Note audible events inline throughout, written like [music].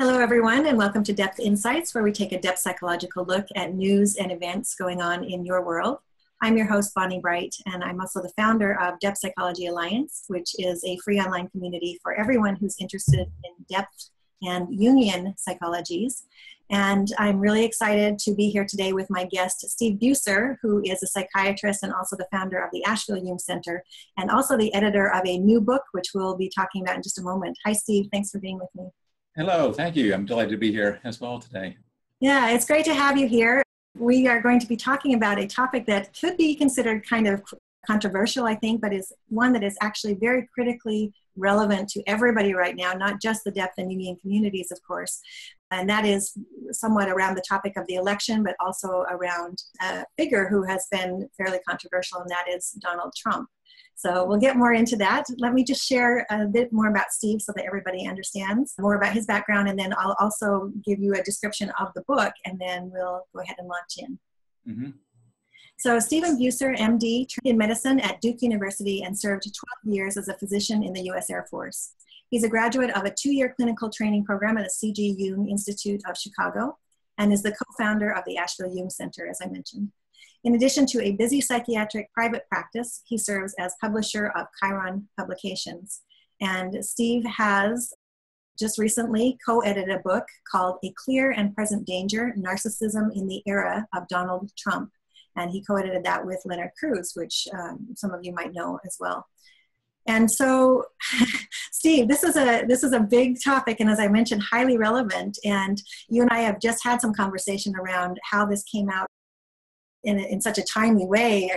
Hello, everyone, and welcome to Depth Insights, where we take a depth psychological look at news and events going on in your world. I'm your host, Bonnie Bright, and I'm also the founder of Depth Psychology Alliance, which is a free online community for everyone who's interested in depth and Jungian psychologies. And I'm really excited to be here today with my guest, Steve Buser, who is a psychiatrist and also the founder of the Asheville Jung Center, and also the editor of a new book, which we'll be talking about in just a moment. Hi, Steve. Thanks for being with me. Hello, thank you. I'm delighted to be here as well today. Yeah, it's great to have you here. We are going to be talking about a topic that could be considered kind of controversial, I think, but is one that is actually very critically relevant to everybody right now, not just the depth and Jungian communities, of course. And that is somewhat around the topic of the election, but also around a figure who has been fairly controversial, and that is Donald Trump. So we'll get more into that. Let me just share a bit more about Steve so that everybody understands more about his background, and then I'll also give you a description of the book, and then we'll go ahead and launch in. Mm-hmm. So Stephen Buser, MD, trained in medicine at Duke University and served 12 years as a physician in the U.S. Air Force. He's a graduate of a two-year clinical training program at the C.G. Jung Institute of Chicago and is the co-founder of the Asheville Jung Center, as I mentioned. In addition to a busy psychiatric private practice, he serves as publisher of Chiron Publications. And Steve has just recently co edited a book called A Clear and Present Danger Narcissism in the Era of Donald Trump. And he co edited that with Leonard Cruz, which um, some of you might know as well. And so, [laughs] Steve, this is a this is a big topic, and as I mentioned, highly relevant. And you and I have just had some conversation around how this came out in, in such a timely way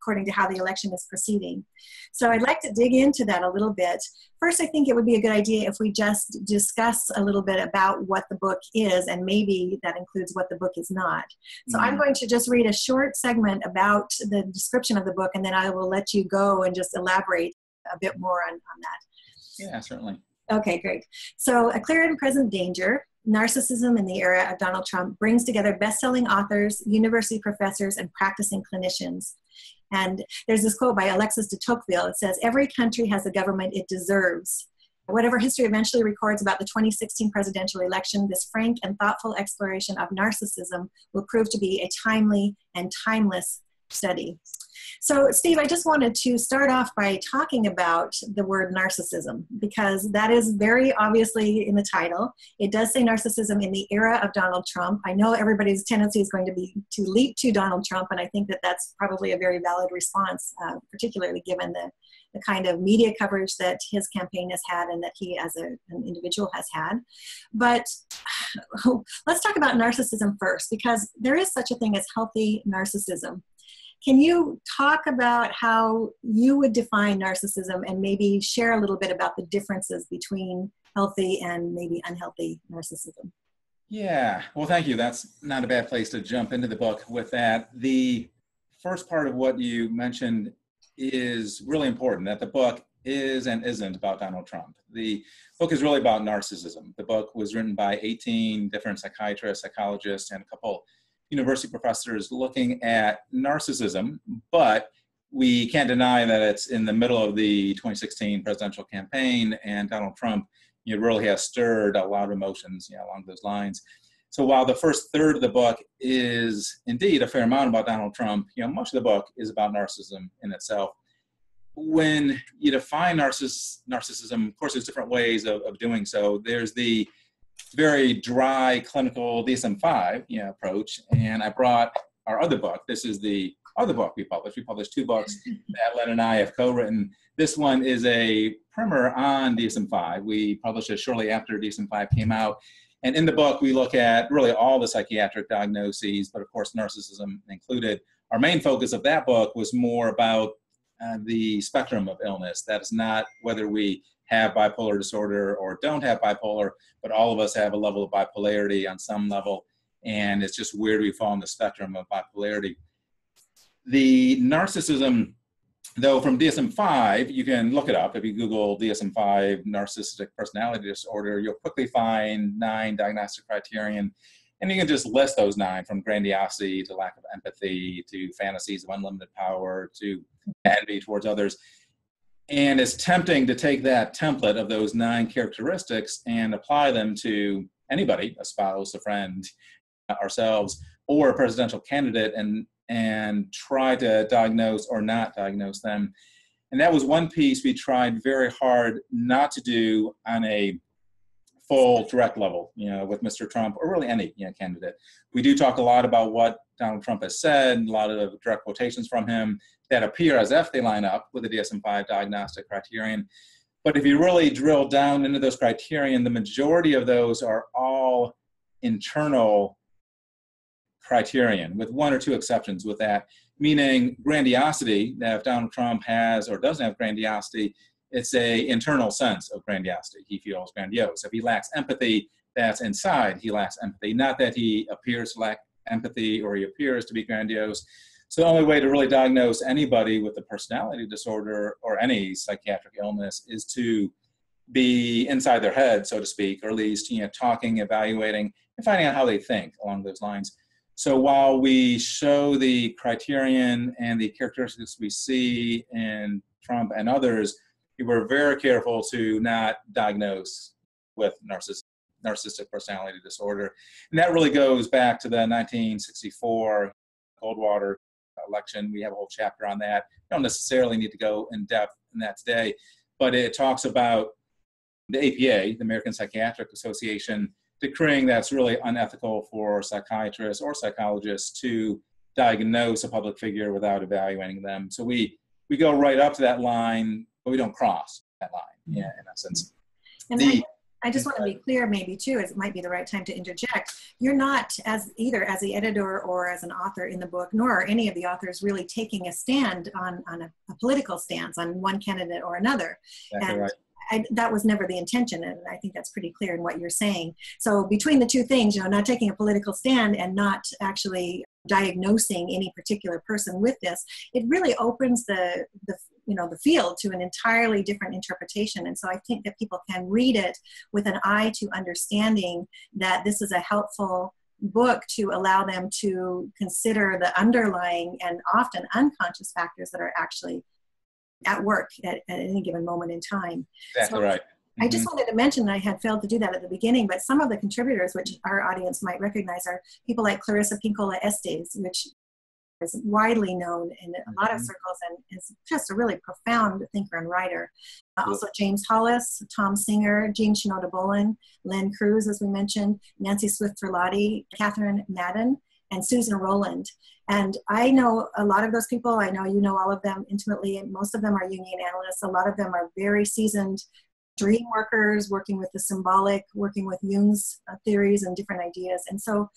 according to how the election is proceeding. So I'd like to dig into that a little bit. First, I think it would be a good idea if we just discuss a little bit about what the book is, and maybe that includes what the book is not. So mm-hmm. I'm going to just read a short segment about the description of the book, and then I will let you go and just elaborate a bit more on, on that. Yeah, certainly. Okay, great. So, A Clear and Present Danger Narcissism in the Era of Donald Trump brings together best selling authors, university professors, and practicing clinicians. And there's this quote by Alexis de Tocqueville. It says, Every country has a government it deserves. Whatever history eventually records about the 2016 presidential election, this frank and thoughtful exploration of narcissism will prove to be a timely and timeless study. So, Steve, I just wanted to start off by talking about the word narcissism because that is very obviously in the title. It does say narcissism in the era of Donald Trump. I know everybody's tendency is going to be to leap to Donald Trump, and I think that that's probably a very valid response, uh, particularly given the, the kind of media coverage that his campaign has had and that he as a, an individual has had. But [sighs] let's talk about narcissism first because there is such a thing as healthy narcissism. Can you talk about how you would define narcissism and maybe share a little bit about the differences between healthy and maybe unhealthy narcissism? Yeah, well, thank you. That's not a bad place to jump into the book with that. The first part of what you mentioned is really important that the book is and isn't about Donald Trump. The book is really about narcissism. The book was written by 18 different psychiatrists, psychologists, and a couple university professors looking at narcissism, but we can't deny that it's in the middle of the 2016 presidential campaign, and Donald Trump you know, really has stirred a lot of emotions you know, along those lines. So while the first third of the book is indeed a fair amount about Donald Trump, you know, much of the book is about narcissism in itself. When you define narciss- narcissism, of course, there's different ways of, of doing so. There's the very dry clinical DSM-5 you know, approach, and I brought our other book. This is the other book we published. We published two books [laughs] that Len and I have co-written. This one is a primer on DSM-5. We published it shortly after DSM-5 came out. And in the book, we look at really all the psychiatric diagnoses, but of course, narcissism included. Our main focus of that book was more about uh, the spectrum of illness. That's not whether we have bipolar disorder or don't have bipolar, but all of us have a level of bipolarity on some level, and it's just where do we fall on the spectrum of bipolarity. The narcissism, though, from DSM 5, you can look it up. If you Google DSM 5 narcissistic personality disorder, you'll quickly find nine diagnostic criterion. And you can just list those nine from grandiosity to lack of empathy to fantasies of unlimited power to envy towards others and it's tempting to take that template of those nine characteristics and apply them to anybody, a spouse, a friend, ourselves, or a presidential candidate, and and try to diagnose or not diagnose them. And that was one piece we tried very hard not to do on a full direct level, you know, with Mr. Trump or really any you know, candidate. We do talk a lot about what Donald Trump has said, a lot of direct quotations from him that appear as if they line up with the DSM-5 diagnostic criterion. But if you really drill down into those criterion, the majority of those are all internal criterion, with one or two exceptions with that, meaning grandiosity. That if Donald Trump has or doesn't have grandiosity, it's a internal sense of grandiosity. He feels grandiose. If he lacks empathy, that's inside. He lacks empathy. Not that he appears to lack empathy or he appears to be grandiose. So the only way to really diagnose anybody with a personality disorder or any psychiatric illness is to be inside their head, so to speak, or at least you know talking, evaluating, and finding out how they think along those lines. So while we show the criterion and the characteristics we see in Trump and others, we were very careful to not diagnose with narcissistic narcissistic personality disorder. And that really goes back to the 1964 Goldwater election. We have a whole chapter on that. We don't necessarily need to go in depth in that today, but it talks about the APA, the American Psychiatric Association, decreeing that's really unethical for psychiatrists or psychologists to diagnose a public figure without evaluating them. So we we go right up to that line but we don't cross that line. Yeah, in essence. And the, I, I just want to be clear, maybe too, as it might be the right time to interject. You're not, as either as the editor or as an author in the book, nor are any of the authors really taking a stand on on a, a political stance on one candidate or another. Exactly and right. I, that was never the intention, and I think that's pretty clear in what you're saying. So between the two things, you know, not taking a political stand and not actually diagnosing any particular person with this, it really opens the the you know the field to an entirely different interpretation. And so I think that people can read it with an eye to understanding that this is a helpful book to allow them to consider the underlying and often unconscious factors that are actually at work at, at any given moment in time. Exactly so right. I just mm-hmm. wanted to mention that I had failed to do that at the beginning, but some of the contributors, which our audience might recognize, are people like Clarissa Pinkola Estés, which is widely known in a lot of mm-hmm. circles and is just a really profound thinker and writer. Uh, also, James Hollis, Tom Singer, Jean Shinoda Bolen, Len Cruz, as we mentioned, Nancy Swift Furlotti, Kathryn Madden, and Susan Rowland. And I know a lot of those people. I know you know all of them intimately. Most of them are Jungian analysts. A lot of them are very seasoned dream workers, working with the symbolic, working with Jung's uh, theories and different ideas. And so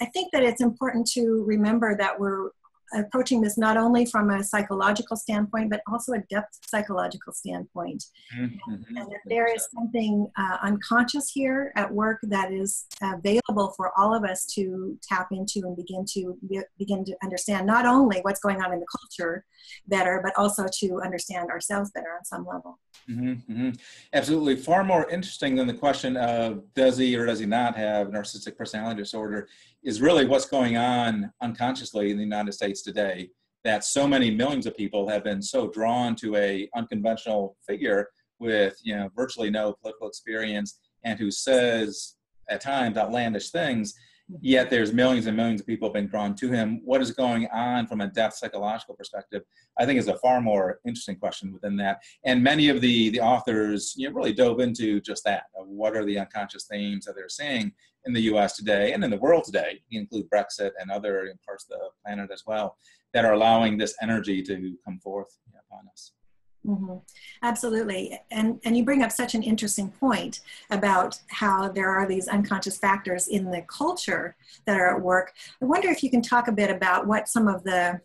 I think that it's important to remember that we're approaching this not only from a psychological standpoint, but also a depth psychological standpoint. Mm-hmm. And, and, that there is something uh, unconscious here at work that is available for all of us to tap into and begin to be, begin to understand not only what's going on in the culture better, but also to understand ourselves better on some level. Mm-hmm, mm-hmm. Absolutely. Far more interesting than the question of does he or does he not have narcissistic personality disorder is really what's going on unconsciously in the United States today. That so many millions of people have been so drawn to a unconventional figure with you know virtually no political experience and who says at times outlandish things yet there's millions and millions of people have been drawn to him. What is going on from a depth psychological perspective, I think is a far more interesting question within that. And many of the, the authors you know, really dove into just that. what are the unconscious themes that they're seeing in the US today and in the world today, you include Brexit and other parts of the planet as well, that are allowing this energy to come forth upon us. Mm-hmm. Absolutely. And, and you bring up such an interesting point about how there are these unconscious factors in the culture that are at work. I wonder if you can talk a bit about what some of the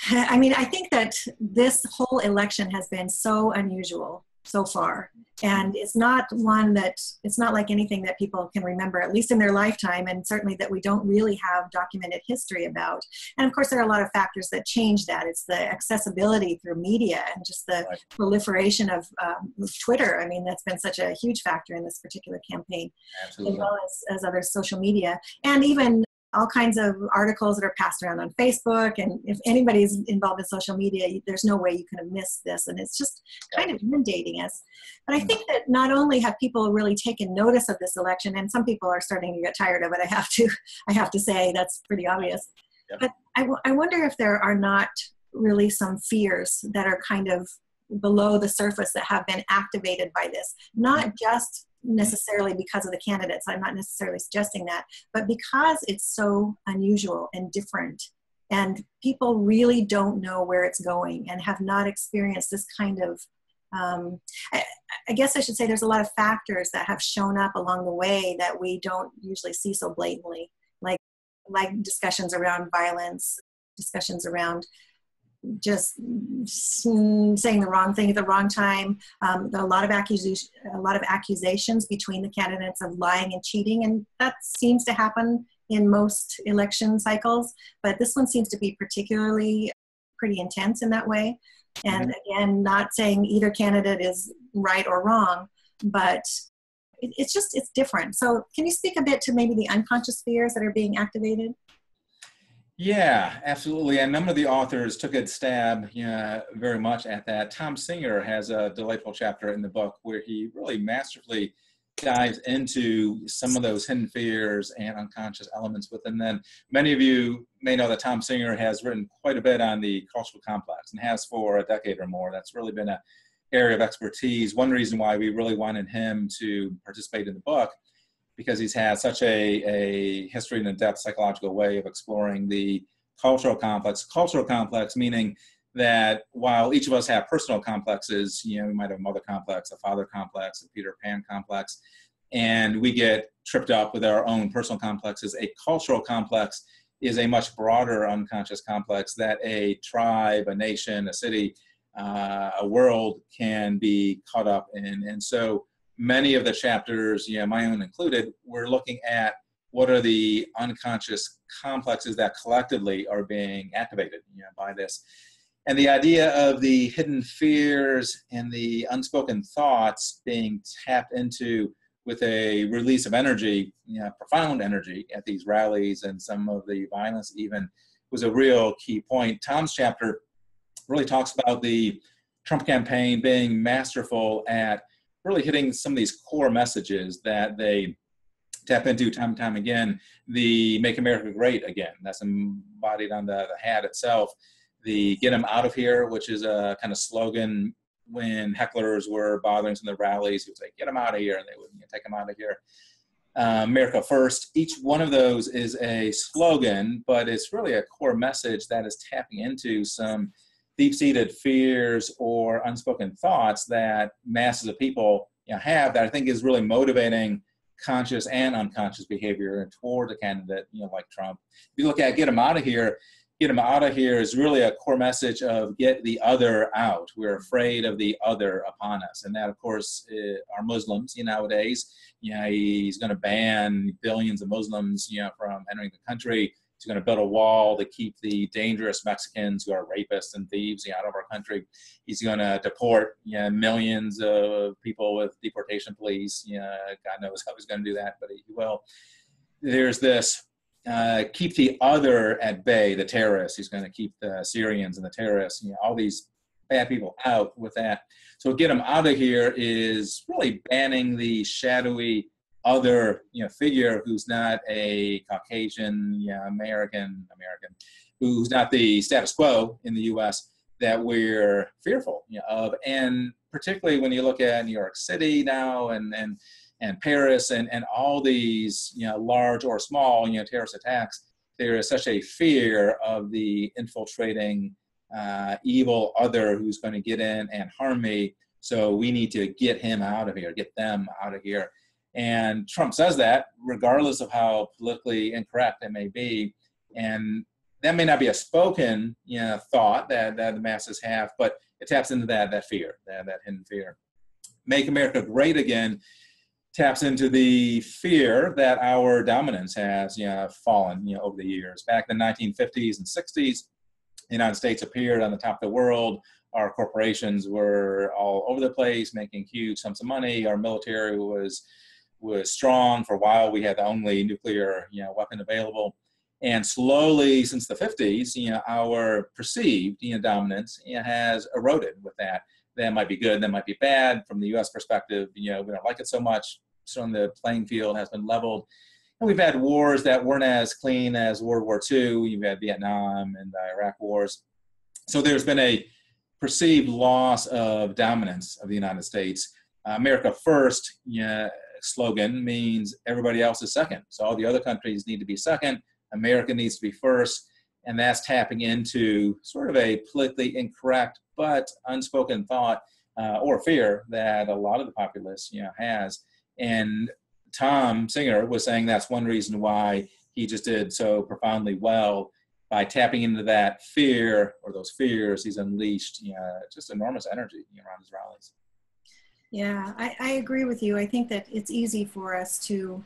[laughs] I mean, I think that this whole election has been so unusual so far. And it's not one that it's not like anything that people can remember at least in their lifetime and certainly that we don't really have documented history about. And of course there are a lot of factors that change that. It's the accessibility through media and just the right. proliferation of um, twitter. I mean that's been such a huge factor in this particular campaign. Absolutely. as well as, as other social media. And even all kinds of articles that are passed around on Facebook. And if anybody's involved in social media, there's no way you can have missed this. And it's just kind of inundating us. But I mm. think that not only have people really taken notice of this election, and some people are starting to get tired of it. I have to, I have to say that's pretty obvious. Yep. But I, w- I wonder if there are not really some fears that are kind of below the surface that have been activated by this, not mm. just necessarily because of the candidates. I'm not necessarily suggesting that, but because it's so unusual and different. And people really don't know where it's going and have not experienced this kind of. Um, I, I guess I should say there's a lot of factors that have shown up along the way that we don't usually see so blatantly, like like discussions around violence, discussions around just saying the wrong thing at the wrong time. Um, a lot of accusations, a lot of accusations between the candidates of lying and cheating, and that seems to happen in most election cycles. But this one seems to be particularly pretty intense in that way. And mm-hmm. again, not saying either candidate is right or wrong, but it's just it's different. So, can you speak a bit to maybe the unconscious fears that are being activated? Yeah, absolutely. And none of the authors took a stab know, very much at that. Tom Singer has a delightful chapter in the book where he really masterfully dives into some of those hidden fears and unconscious elements within them. Many of you may know that Tom Singer has written quite a bit on the cultural complex and has for a decade or more. That's really been a area of expertise. One reason why we really wanted him to participate in the book because he's had such a, a history and a depth psychological way of exploring the cultural complex. Cultural complex meaning that while each of us have personal complexes, you know, we might have a mother complex, a father complex, a Peter Pan complex, and we get tripped up with our own personal complexes. A cultural complex is a much broader unconscious complex that a tribe, a nation, a city, uh, a world can be caught up in. And so many of the chapters, yeah, my own included, we're looking at what are the unconscious complexes that collectively are being activated you know, by this. And the idea of the hidden fears and the unspoken thoughts being tapped into with a release of energy, you know, profound energy at these rallies and some of the violence even was a real key point. Tom's chapter really talks about the Trump campaign being masterful at really hitting some of these core messages that they tap into time and time again. The Make America Great Again, that's embodied on the, the hat itself. The Get Them Out of Here, which is a kind of slogan when hecklers were bothering some of the rallies. He would say, Get them out of here, and they would you know, take them out of here. Uh, America First. Each one of those is a slogan, but it's really a core message that is tapping into some deep seated fears or unspoken thoughts that masses of people you know, have that I think is really motivating conscious and unconscious behavior toward a candidate you know, like Trump. If you look at get him out of here, get him out of here is really a core message of get the other out. We're afraid of the other upon us. And that, of course, uh, are Muslims you know, nowadays. You know, he's going to ban billions of Muslims you know, from entering the country He's going to build a wall to keep the dangerous Mexicans who are rapists and thieves out of our country. He's going to deport you know, millions of people with deportation pleas. You know, God knows how he's going to do that, but he will. There's this uh, keep the other at bay, the terrorists. He's going to keep the Syrians and the terrorists, you know, all these bad people out with that. So get them out of here is really banning the shadowy other you know figure who's not a Caucasian you know, American American who's not the status quo in the U.S. that we're fearful you know, of, and particularly when you look at New York City now and and and Paris and and all these you know large or small you know terrorist attacks, there is such a fear of the infiltrating uh, evil other who's going to get in and harm me. So we need to get him out of here, get them out of here. And Trump says that regardless of how politically incorrect it may be. And that may not be a spoken you know, thought that, that the masses have, but it taps into that, that fear, that, that hidden fear. Make America Great Again taps into the fear that our dominance has you know, fallen you know, over the years. Back in the 1950s and 60s, the United States appeared on the top of the world. Our corporations were all over the place, making huge sums of money. Our military was was strong. For a while, we had the only nuclear you know, weapon available. And slowly, since the 50s, you know, our perceived you know, dominance you know, has eroded with that. That might be good, that might be bad. From the U.S. perspective, you know, we don't like it so much. So the playing field has been leveled. And we've had wars that weren't as clean as World War II. You've had Vietnam and the Iraq wars. So there's been a perceived loss of dominance of the United States. Uh, America first you know, slogan means everybody else is second. So all the other countries need to be second. America needs to be first. And that's tapping into sort of a politically incorrect but unspoken thought uh, or fear that a lot of the populace you know, has. And Tom Singer was saying that's one reason why he just did so profoundly well by tapping into that fear or those fears. He's unleashed you know, just enormous energy around his rallies. Yeah, I, I agree with you. I think that it's easy for us to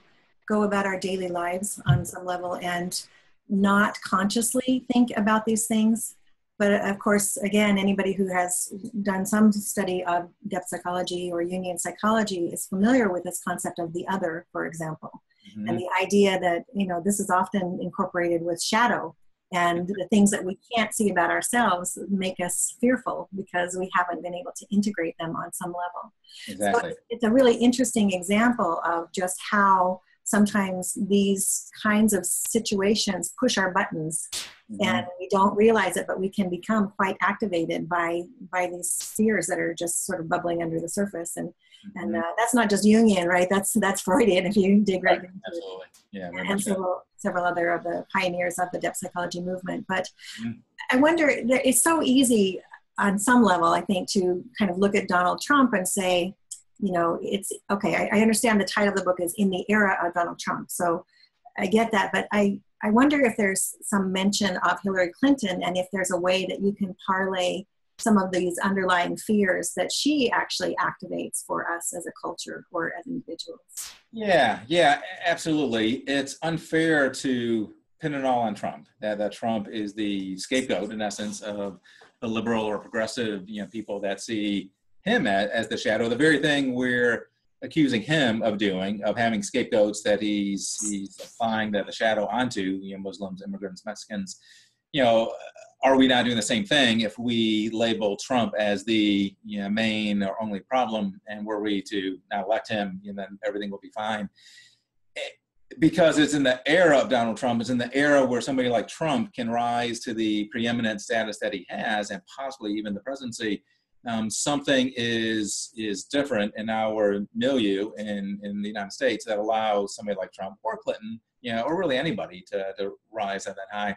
go about our daily lives on some level and not consciously think about these things. But of course, again, anybody who has done some study of depth psychology or Jungian psychology is familiar with this concept of the other, for example, mm-hmm. and the idea that you know this is often incorporated with shadow and the things that we can't see about ourselves make us fearful because we haven't been able to integrate them on some level. Exactly. So it's a really interesting example of just how sometimes these kinds of situations push our buttons mm-hmm. and we don't realize it but we can become quite activated by by these fears that are just sort of bubbling under the surface and. And uh, that's not just jungian right that's that's freudian if you dig right, right. into Absolutely. it yeah and several, several other of the pioneers of the depth psychology movement but mm-hmm. i wonder it's so easy on some level i think to kind of look at donald trump and say you know, it's okay. I, I understand the title of the book is in the era of Donald Trump, so I get that. But I I wonder if there's some mention of Hillary Clinton, and if there's a way that you can parlay some of these underlying fears that she actually activates for us as a culture or as individuals. Yeah, yeah, absolutely. It's unfair to pin it all on Trump. That that Trump is the scapegoat in essence of the liberal or progressive, you know, people that see him as, as the shadow, the very thing we're accusing him of doing, of having scapegoats that he's he's applying that the shadow onto, you know, Muslims, immigrants, Mexicans. You know, are we not doing the same thing if we label Trump as the you know, main or only problem, and were we to not elect him, and then everything will be fine? Eh, because it's in the era of Donald Trump, it's in the era where somebody like Trump can rise to the preeminent status that he has, and possibly even the presidency um, something is is different in our milieu in, in the United States that allows somebody like Trump or Clinton, you know, or really anybody to, to rise at that high.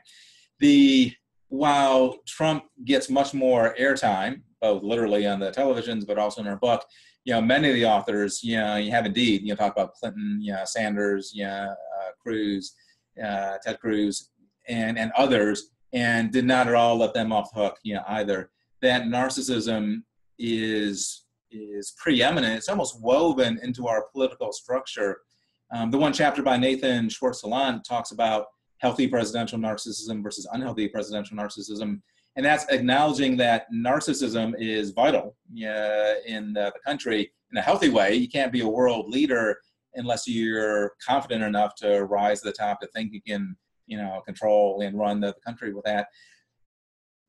The while Trump gets much more airtime, both literally on the televisions, but also in our book, you know, many of the authors, you know, you have indeed, you know, talk about Clinton, you know, Sanders, you know, uh, Cruz, uh, Ted Cruz, and and others, and did not at all let them off the hook, you know, either that narcissism is is preeminent. It's almost woven into our political structure. Um, the one chapter by Nathan Schwartz-Salant talks about healthy presidential narcissism versus unhealthy presidential narcissism, and that's acknowledging that narcissism is vital uh, in the, the country in a healthy way. You can't be a world leader unless you're confident enough to rise to the top to think you can, you know, control and run the, the country with that.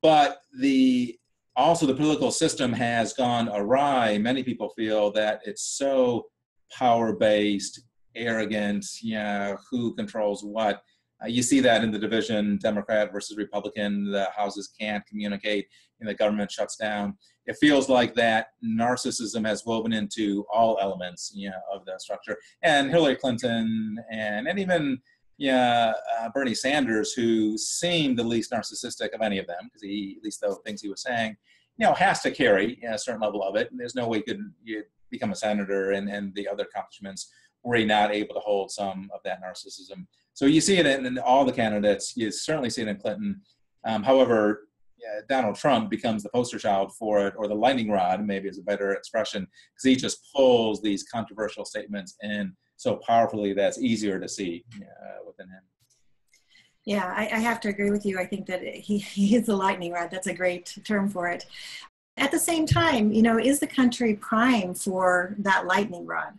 But the also the political system has gone awry. Many people feel that it's so power based, arrogant, you know, who controls what. Uh, you see that in the division, Democrat versus Republican, the houses can't communicate and the government shuts down. It feels like that narcissism has woven into all elements you know, of the structure. And Hillary Clinton and, and even yeah, uh, Bernie Sanders, who seemed the least narcissistic of any of them, because he, at least the things he was saying, you know, has to carry a certain level of it. And there's no way you could you become a senator and, and the other accomplishments were he not able to hold some of that narcissism. So you see it in, in all the candidates. You certainly see it in Clinton. Um, however, yeah, Donald Trump becomes the poster child for it, or the lightning rod, maybe is a better expression, because he just pulls these controversial statements in so powerfully that's easier to see uh, within him. Yeah, I, I, have to agree with you. I think that he, [laughs] he is the lightning rod. That's a great term for it. At the same time, you know, is the country prime for that lightning rod?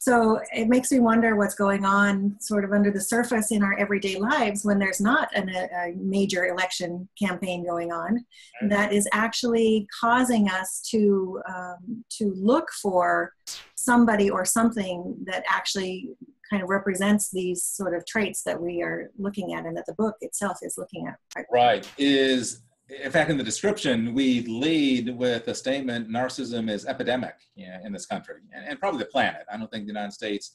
So it makes me wonder what's going on sort of under the surface in our everyday lives when there's not an, a, major election campaign going on that is actually causing us to, um, to look for somebody or something that actually kind of represents these sort of traits that we are looking at and that the book itself is looking at. Right. Is in fact, in the description, we lead with a statement narcissism is epidemic in this country and, and, probably the planet. I don't think the United States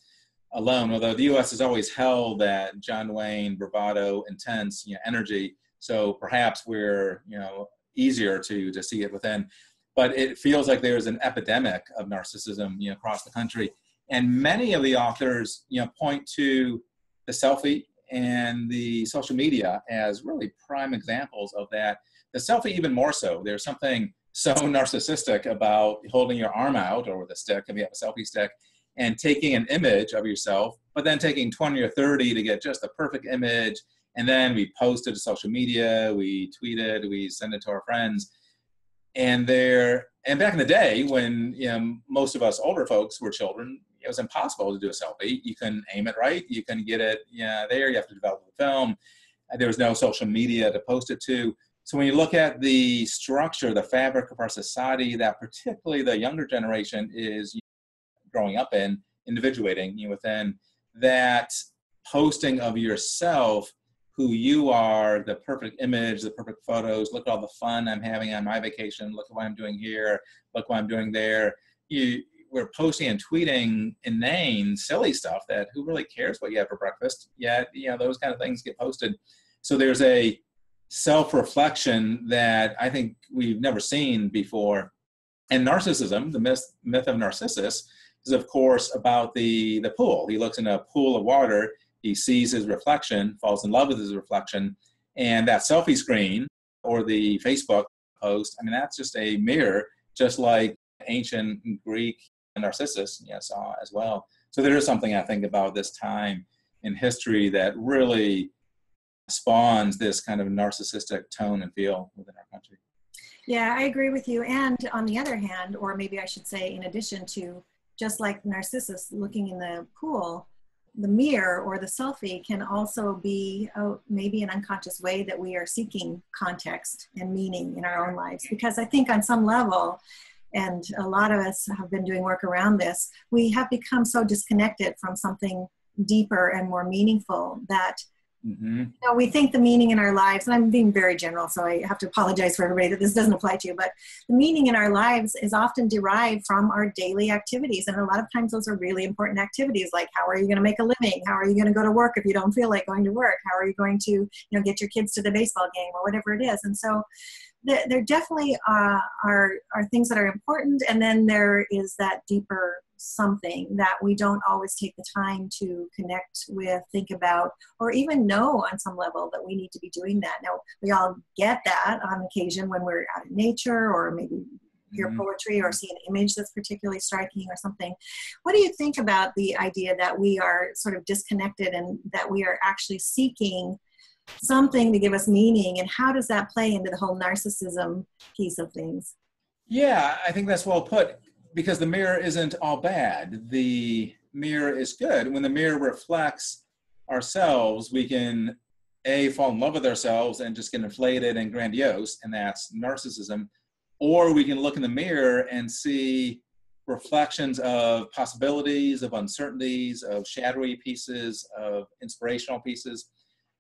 alone, although the US has always held that John Wayne, bravado, intense you know, energy. So perhaps we're you know easier to, to see it within. But it feels like there's an epidemic of narcissism you know, across the country. And many of the authors you know, point to the selfie and the social media as really prime examples of that the selfie, even more so. There's something so narcissistic about holding your arm out or with a stick, if you have a selfie stick, and taking an image of yourself, but then taking 20 or 30 to get just the perfect image. And then we post it to social media, we tweet it, we send it to our friends. And there, and back in the day when you know, most of us older folks were children, it was impossible to do a selfie. You can aim it right, you can get it yeah, there, you have to develop the film. There was no social media to post it to. So when you look at the structure, the fabric of our society that particularly the younger generation is growing up in, individuating you within, that posting of yourself, who you are, the perfect image, the perfect photos, look at all the fun I'm having on my vacation, look at what I'm doing here, look what I'm doing there. You, we're posting and tweeting inane, silly stuff that who really cares what you have for breakfast? Yet, you know, those kind of things get posted. So there's a self reflection that I think we've never seen before. And narcissism, the myth, myth of Narcissus, is of course about the, the pool. He looks in a pool of water, he sees his reflection, falls in love with his reflection, and that selfie screen or the Facebook post, I mean, that's just a mirror, just like ancient Greek Narcissus saw as well. So there is something I think about this time in history that really spawns this kind of narcissistic tone and feel within our country. Yeah, I agree with you. And on the other hand, or maybe I should say, in addition to just like Narcissus looking in the pool, the mirror or the selfie can also be oh, maybe an unconscious way that we are seeking context and meaning in our own lives. Because I think on some level, and a lot of us have been doing work around this, we have become so disconnected from something deeper and more meaningful that Mm-hmm. Know, we think the meaning in our lives, and I'm being very general, so I have to apologize for everybody that this doesn't apply to, you, but the meaning in our lives is often derived from our daily activities. And a lot of times those are really important activities, like how are you going to make a living? How are you going to go to work if you don't feel like going to work? How are you going to, you know, get your kids to the baseball game or whatever it is? And so there definitely uh, are, are things that are important. And then there is that deeper something that we don't always take the time to connect with, think about, or even know on some level that we need to be doing that. Now, we all get that on occasion when we're out in nature or maybe hear mm-hmm. poetry or see an image that's particularly striking or something. What do you think about the idea that we are sort of disconnected and that we are actually seeking something to give us meaning? And how does that play into the whole narcissism piece of things? Yeah, I think that's well put because the mirror isn't all bad. The mirror is good. When the mirror reflects ourselves, we can a fall in love with ourselves and just get inflated and grandiose, and that's narcissism. Or we can look in the mirror and see reflections of possibilities, of uncertainties, of shadowy pieces, of inspirational pieces.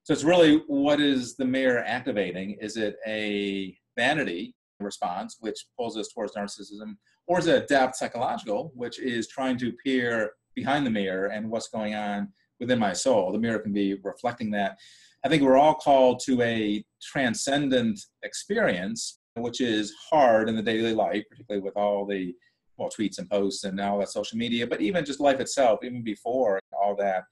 So it's really what is the mirror activating? Is it a vanity response, which pulls us towards narcissism, or is it a depth psychological, which is trying to peer behind the mirror and what's going on within my soul? The mirror can be reflecting that. I think we're all called to a transcendent experience, which is hard in the daily life, particularly with all the well tweets and posts and all that social media, but even just life itself, even before all that,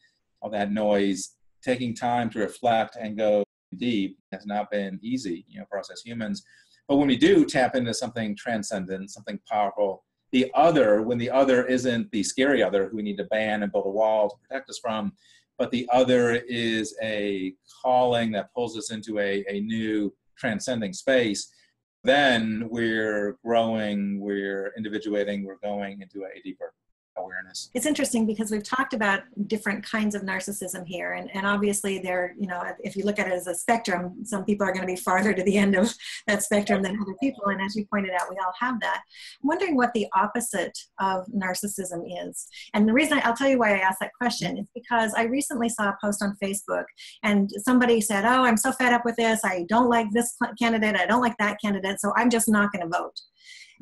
all that noise, taking time to reflect and go deep has not been easy, you know, for us as humans. But when we do tap into something transcendent, something powerful, the other, when the other isn't the scary other who we need to ban and build a wall to protect us from, but the other is a calling that pulls us into a, a new transcending space, then we're growing, we're individuating, we're going into a deeper awareness. It's interesting because we've talked about different kinds of narcissism here, and, and obviously, there, you know, if you look at it as a spectrum, some people are going to be farther to the end of that spectrum than other people. And as you pointed out, we all have that. I'm wondering what the opposite of narcissism is. And the reason I, I'll tell you why I asked that question is because I recently saw a post on Facebook, and somebody said, Oh, I'm so fed up with this. I don't like this candidate. I don't like that candidate. So I'm just not going to vote.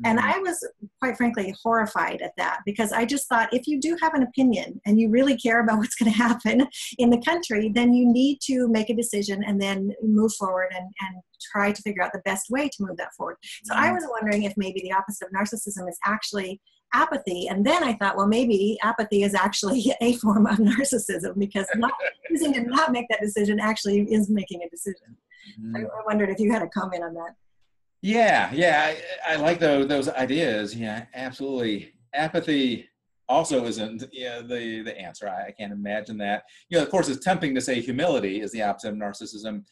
And mm-hmm. I was quite frankly horrified at that because I just thought if you do have an opinion and you really care about [laughs] what's going to happen in the country, then you need to make a decision and then move forward and, and try to figure out the best way to move that forward. So I mm-hmm. was wondering if maybe the opposite of narcissism is actually apathy. And then I thought, well, maybe apathy is actually [laughs] a form of narcissism because [laughs] not choosing to not make that decision actually is making a decision. Mm-hmm. I, I wondered if you had a comment on that. Yeah, yeah, I, I like those those ideas. Yeah, absolutely. Apathy also isn't yeah, the the answer. I, I, can't imagine that. You know, of course, it's tempting to say humility is the opposite of narcissism,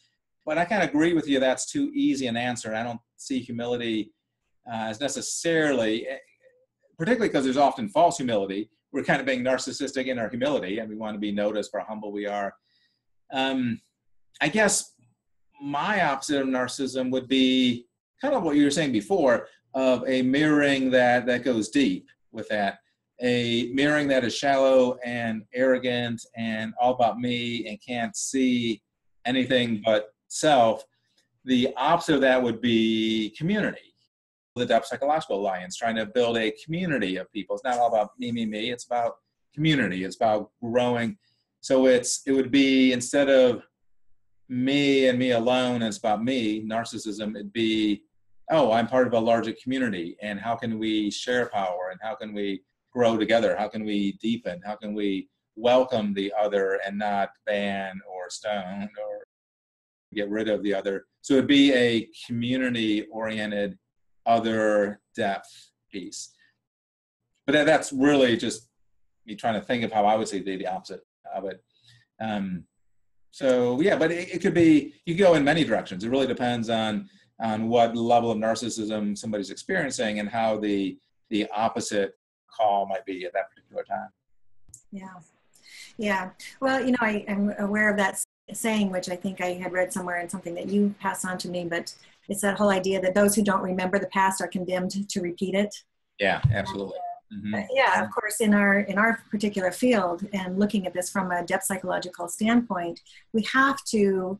but I kind of agree with you. That's too easy an answer. I don't see humility uh, as necessarily, eh, particularly because there's often false humility. We're kind of being narcissistic in our humility, and we want to be noticed for how humble we are. Um, I guess my opposite of narcissism would be kind of what you were saying before of a mirroring that that goes deep with that. A mirroring that is shallow and arrogant and all about me and can't see anything but self the opposite of that would be community. The depth psychological alliance trying to build a community of people. It's not all about me me me. It's about community. It's about growing. So it's it would be instead of me and me alone it's about me. Narcissism it'd be oh, I'm part of a larger community, and how can we share power, and how can we grow together? How can we deepen? How can we welcome the other and not ban or stone or get rid of the other? So it'd be a community-oriented other depth piece. But that's really just me trying to think of how I would say the opposite of it. Um, so yeah, but it, it could be you could go in many directions. It really depends on on what level of narcissism somebody's experiencing and how the the opposite call might be at that particular time. Yeah. Yeah. Well, you know, I, am aware of that saying, which I think I had read somewhere and something that you passed on to me, but it's that whole idea that those who don't remember the past are condemned to repeat it. Yeah, absolutely. Mm-hmm. Yeah, of course, in our in our particular field, and looking at this from a depth psychological standpoint, we have to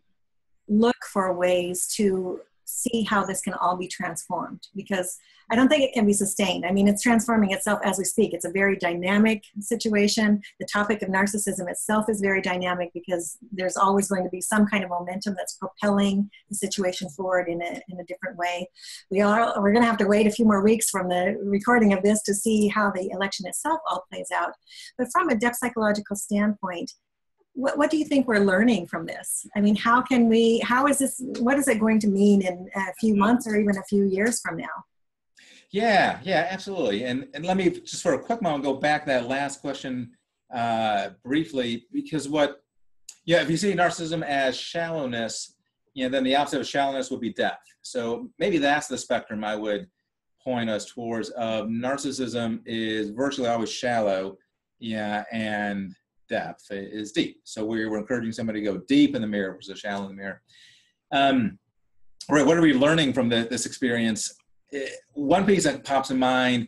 look for ways to see how this can all be transformed because I don't think it can be sustained. I mean, it's transforming itself as we speak. It's a very dynamic situation. The topic of narcissism itself is very dynamic because there's always going to be some kind of momentum that's propelling the situation forward in a, in a different way. We are, we're going to have to wait a few more weeks from the recording of this to see how the election itself all plays out. But from a depth psychological standpoint, what, what do you think we're learning from this? I mean, how can we, how is this, what is it going to mean in a few months or even a few years from now? Yeah, yeah, absolutely. And, and let me just for a quick moment go back that last question uh, briefly, because what, yeah, if you see narcissism as shallowness, you know, then the opposite of shallowness would be depth. So maybe that's the spectrum I would point us towards. Of narcissism is virtually always shallow, yeah, and depth is deep. So we are encouraging somebody to go deep in the mirror versus shallow in the mirror. Um, right, what are we learning from the, this experience? Eh, one piece that pops in mind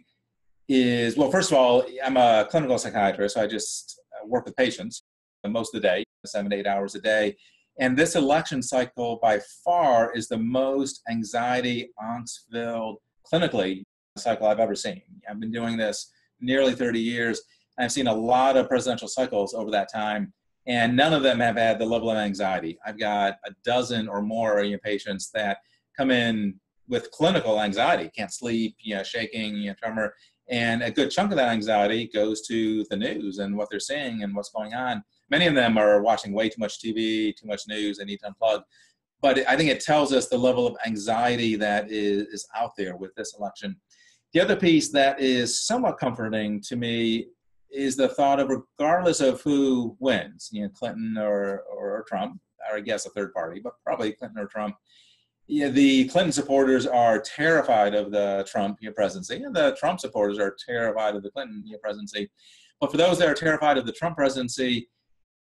is well, first of all, I'm a clinical psychiatrist, so I just uh, work with patients most of the day, seven to eight hours a day. And this election cycle, by far, is the most anxiety, angst filled, clinically cycle I've ever seen. I've been doing this nearly 30 years I've seen a lot of presidential cycles over that time, and none of them have had the level of anxiety. I've got a dozen or more you know, patients that come in with clinical anxiety, can't sleep, you know, shaking, you know, tremor, and a good chunk of that anxiety goes to the news and what they're seeing and what's going on. Many of them are watching way too much TV, too much news, they need to unplug. But I think it tells us the level of anxiety that is, is out there with this election. The other piece that is somewhat comforting to me is the thought of regardless of who wins, you know, Clinton or, or Trump, or I guess a third party, but probably Clinton or Trump, the Clinton supporters are terrified of the Trump presidency, and the Trump supporters are terrified of the Clinton presidency. But for those that are terrified of the Trump presidency,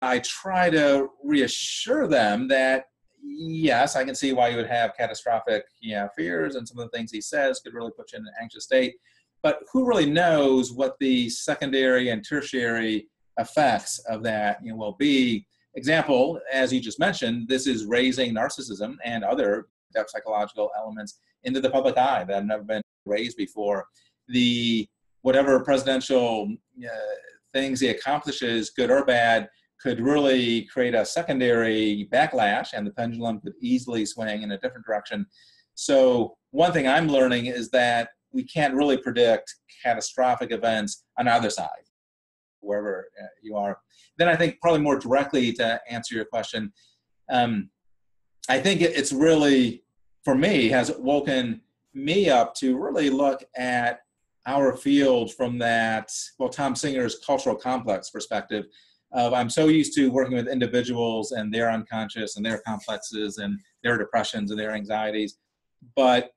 I try to reassure them that yes, I can see why you would have catastrophic yeah, fears, and some of the things he says could really put you in an anxious state. But who really knows what the secondary and tertiary effects of that you know, will be? Example, as you just mentioned, this is raising narcissism and other psychological elements into the public eye that have never been raised before. The whatever presidential uh, things he accomplishes, good or bad, could really create a secondary backlash, and the pendulum could easily swing in a different direction. So, one thing I'm learning is that we can't really predict catastrophic events on either side, wherever uh, you are. Then, I think probably more directly to answer your question, um, I think it's really, for me, has woken me up to really look at our field from that, well, Tom Singer's cultural complex perspective. Of I'm so used to working with individuals and their unconscious and their complexes and their depressions and their anxieties. But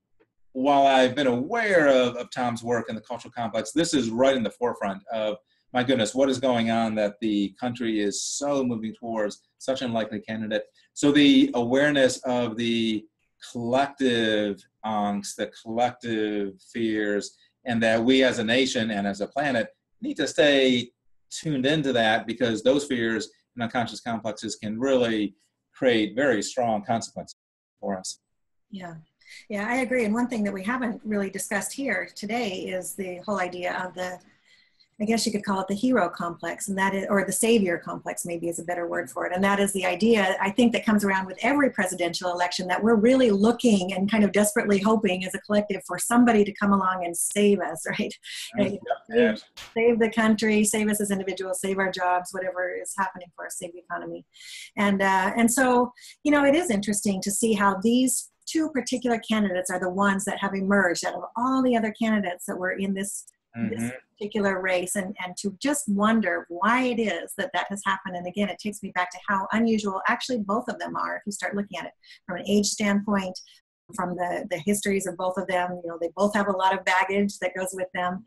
while I've been aware of, of Tom's work in the cultural complex, this is right in the forefront of my goodness, what is going on that the country is so moving towards such an unlikely candidate. So the awareness of the collective angst, the collective fears, and that we as a nation and as a planet need to stay tuned into that because those fears and unconscious complexes can really create very strong consequences for us. Yeah. Yeah, I agree. And one thing that we haven't really discussed here today is the whole idea of the I guess you could call it the hero complex, and that is, or the savior complex, maybe is a better word for it. And that is the idea I think that comes around with every presidential election that we're really looking and kind of desperately hoping as a collective for somebody to come along and save us, [laughs] right? save, the country, save us as individuals, save our jobs, whatever is happening for us, save the economy. And uh, and so you know, it is interesting to see how these two particular candidates are the ones that have emerged out of all the other candidates that were in this mm-hmm. this particular race and, and to just wonder why it is that that has happened. And again, it takes me back to how unusual actually both of them are if you start looking at it from an age standpoint, from the, the histories of both of them. You know, they both have a lot of baggage that goes with them.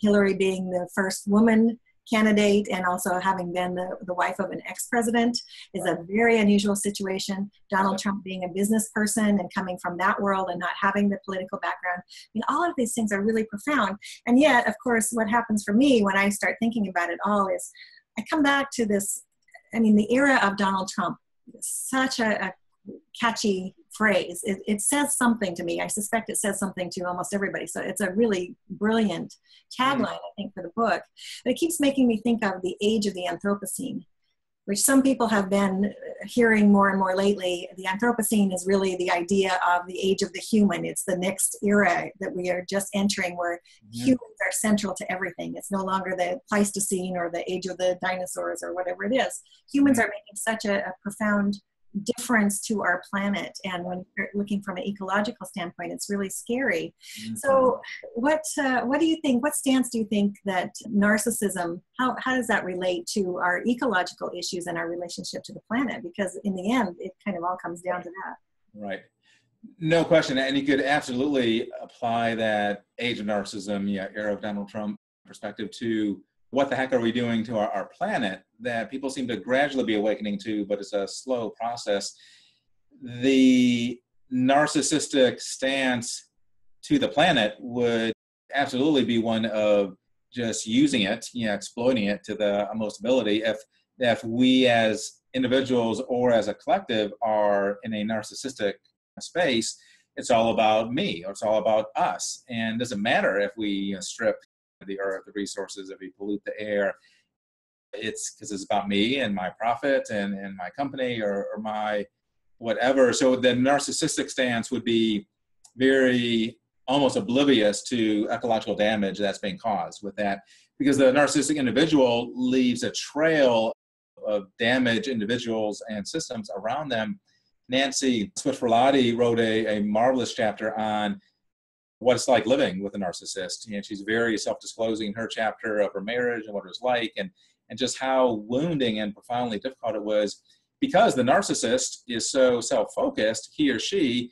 Hillary being the first woman candidate and also having been the, the wife of an ex-president is a very unusual situation. Donald Trump being a business person and coming from that world and not having the political background. I mean, all of these things are really profound. And yet, of course, what happens for me when I start thinking about it all is I come back to this, I mean, the era of Donald Trump, such a, a catchy phrase. It, it, says something to me. I suspect it says something to almost everybody. So it's a really brilliant tagline, mm. I think, for the book. But it keeps making me think of the age of the Anthropocene, which some people have been hearing more and more lately. The Anthropocene is really the idea of the age of the human. It's the next era that we are just entering where mm-hmm. humans are central to everything. It's no longer the Pleistocene or the age of the dinosaurs or whatever it is. Humans mm-hmm. are making such a, a profound difference to our planet and when you're looking from an ecological standpoint it's really scary. Mm-hmm. so what uh, what do you think what stance do you think that narcissism how, how does that relate to our ecological issues and our relationship to the planet? Because in the end it kind of all comes down to that. Right. No question. And you could absolutely apply that age of narcissism yeah era of donald trump perspective to what the heck are we doing to our, our planet that people seem to gradually be awakening to, but it's a slow process. The narcissistic stance to the planet would absolutely be one of just using it, you know, exploiting it to the most ability. If if we as individuals or as a collective are in a narcissistic space, it's all about me or it's all about us. And it doesn't matter if we strip the earth, the resources, if we pollute the air, it's because it's about me and my profit and, and my company or, or my whatever. So the narcissistic stance would be very almost oblivious to ecological damage that's being caused with that because the narcissistic individual leaves a trail of damage individuals and systems around them. Nancy Swift-Furlotti wrote a, a marvelous chapter on what it's like living with a narcissist. And she's very self-disclosing in her chapter of her marriage and what it was like, and and just how wounding and profoundly difficult it was, because the narcissist is so self-focused. He or she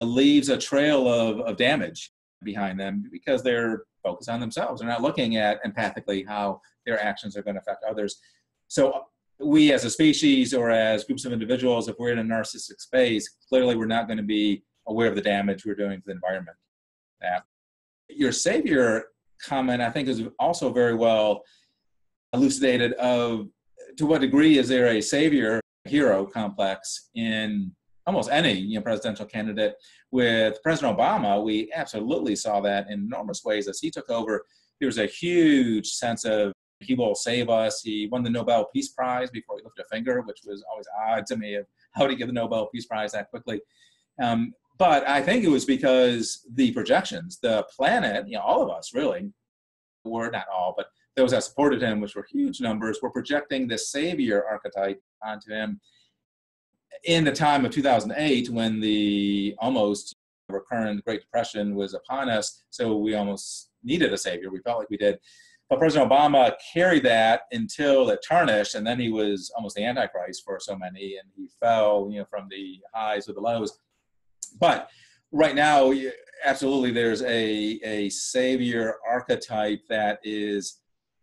leaves a trail of, of damage behind them because they're focused on themselves. They're not looking at empathically how their actions are going to affect others. So uh, we as a species or as groups of individuals, if we're in a narcissistic space, clearly we're not going to be aware of the damage we're doing to the environment. That your savior comment, I think, is also very well elucidated of to what degree is there a savior hero complex in almost any you know, presidential candidate. With President Obama, we absolutely saw that in enormous ways as he took over. There was a huge sense of he will save us. He won the Nobel Peace Prize before he lifted a finger, which was always odd to me of how to give the Nobel Peace Prize that quickly. Um, but I think it was because the projections, the planet, you know, all of us really, were not all, but those that supported him, which were huge numbers, were projecting this savior archetype onto him in the time of 2008 when the almost recurrent Great Depression was upon us. So we almost needed a savior. We felt like we did. But President Obama carried that until it tarnished, and then he was almost the Antichrist for so many, and he fell, you know, from the highs to the lows. But right now, absolutely, there's a a savior archetype that is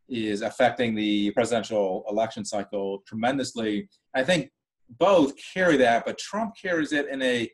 is affecting the presidential election cycle tremendously. I think both carry that, but Trump carries it in a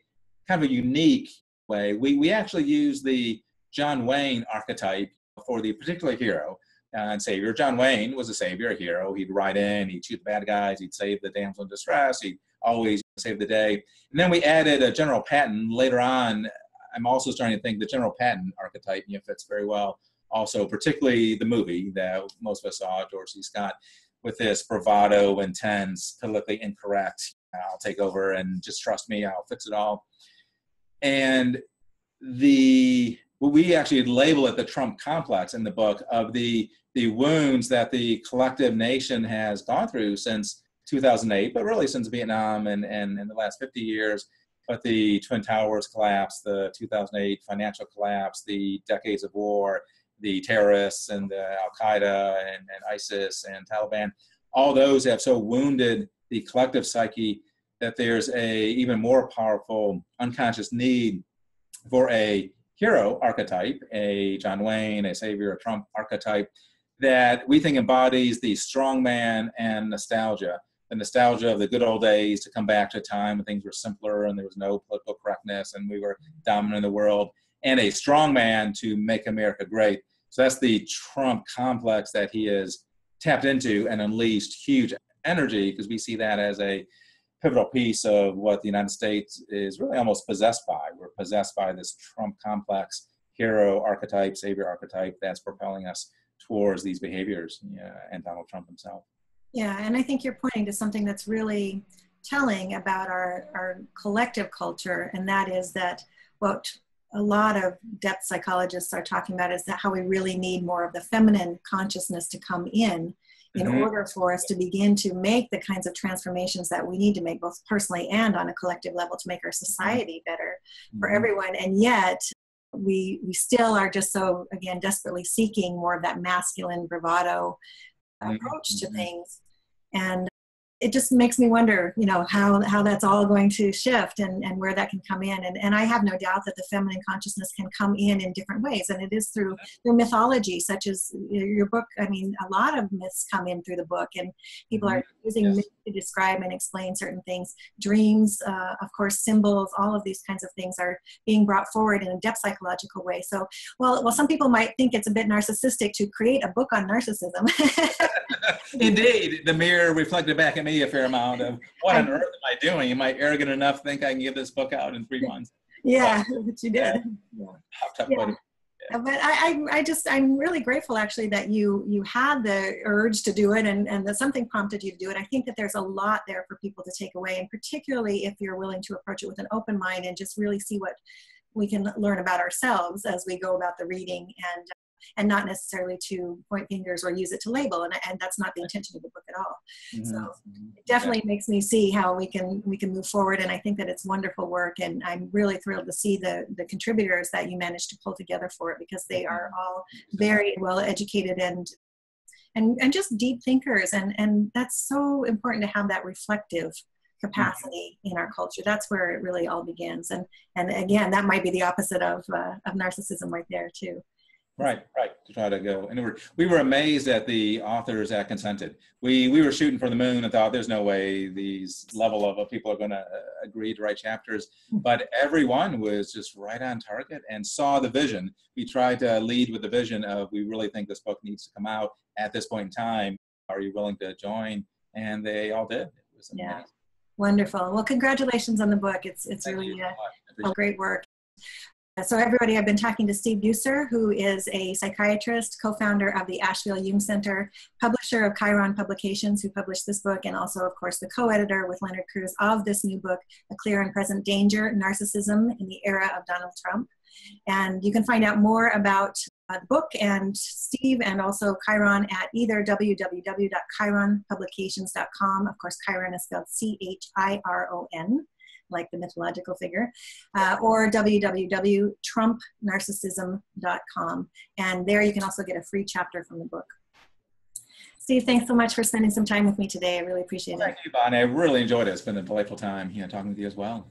kind of a unique way. We we actually use the John Wayne archetype for the particular hero uh, and savior. John Wayne was a savior, a hero. He'd ride in, he'd shoot the bad guys, he'd save the damsel in distress, he'd always save the day. And then we added a General Patton later on. I'm also starting to think the General Patton archetype you know, fits very well. Also, particularly the movie that most of us saw, C. Scott, with this bravado, intense, politically incorrect. I'll take over and just trust me, I'll fix it all. And the we actually label it the Trump complex in the book of the the wounds that the collective nation has gone through since 2008, but really since Vietnam and, and in the last 50 years. But the Twin Towers collapse, the 2008 financial collapse, the decades of war, the terrorists and the Al Qaeda and, and ISIS and Taliban, all those have so wounded the collective psyche that there's a even more powerful unconscious need for a hero archetype, a John Wayne, a savior, a Trump archetype that we think embodies the strong man and nostalgia. The nostalgia of the good old days to come back to a time when things were simpler and there was no political correctness and we were dominant in the world, and a strong man to make America great. So that's the Trump complex that he has tapped into and unleashed huge energy because we see that as a pivotal piece of what the United States is really almost possessed by. We're possessed by this Trump complex hero archetype, savior archetype that's propelling us towards these behaviors and Donald Trump himself. Yeah, and I think you're pointing to something that's really telling about our, our collective culture, and that is that what a lot of depth psychologists are talking about is that how we really need more of the feminine consciousness to come in in mm-hmm. order for us to begin to make the kinds of transformations that we need to make both personally and on a collective level to make our society better mm-hmm. for everyone and yet we we still are just so again desperately seeking more of that masculine bravado mm-hmm. approach to mm-hmm. things and it just makes me wonder, you know, how, how that's all going to shift and, and where that can come in. And, and I have no doubt that the feminine consciousness can come in in different ways. And it is through, through mythology, such as your book. I mean, a lot of myths come in through the book and people are mm-hmm. using yes. myths to describe and explain certain things. Dreams, uh, of course, symbols, all of these kinds of things are being brought forward in a depth psychological way. So, well, well, some people might think it's a bit narcissistic to create a book on narcissism. [laughs] [laughs] Indeed, the mirror reflected back at me a fair amount of what on earth am I doing? Am I arrogant enough to think I can give this book out in three months? Yeah, but [laughs] you did. Yeah. yeah. But I, I, I just, I'm really grateful actually that you, you had the urge to do it and, and that something prompted you to do it. I think that there's a lot there for people to take away, and particularly if you're willing to approach it with an open mind and just really see what we can learn about ourselves as we go about the reading and and not necessarily to point fingers or use it to label and, and that's not the intention of the book at all mm-hmm. so mm-hmm. it definitely yeah. makes me see how we can we can move forward and i think that it's wonderful work and i'm really thrilled to see the the contributors that you managed to pull together for it because they are mm-hmm. all very well educated and and, and just deep thinkers and and that's so important to have that reflective capacity in our culture. That's where it really all begins. And and again, that might be the opposite of uh, of narcissism right there too. Right, right. To try to go, and we were, we were amazed at the authors that consented. We we were shooting for the moon and thought, there's no way these level of people are going to uh, agree to write chapters. Hmm. But everyone was just right on target and saw the vision. We tried to lead with the vision of, we really think this book needs to come out at this point in time. Are you willing to join? And they all did. It was amazing. Yeah. Wonderful. Well, congratulations on the book. It's it's Thank really a, a great work. So everybody, I've been talking to Steve Buser, who is a psychiatrist, co-founder of the Asheville Jung Center, publisher of Chiron Publications, who published this book, and also, of course, the co-editor with Leonard Cruz of this new book, A Clear and Present Danger, Narcissism in the Era of Donald Trump. And you can find out more about uh, the book and Steve and also Chiron at either www.chironpublications.com. Of course, Chiron is spelled C-H-I-R-O-N like the mythological figure, uh, or www.trumpnarcissism.com. And there you can also get a free chapter from the book. Steve, thanks so much for spending some time with me today. I really appreciate well, it. Thank you, Bonnie. I really enjoyed it. It's been a delightful time, you know, talking with you as well.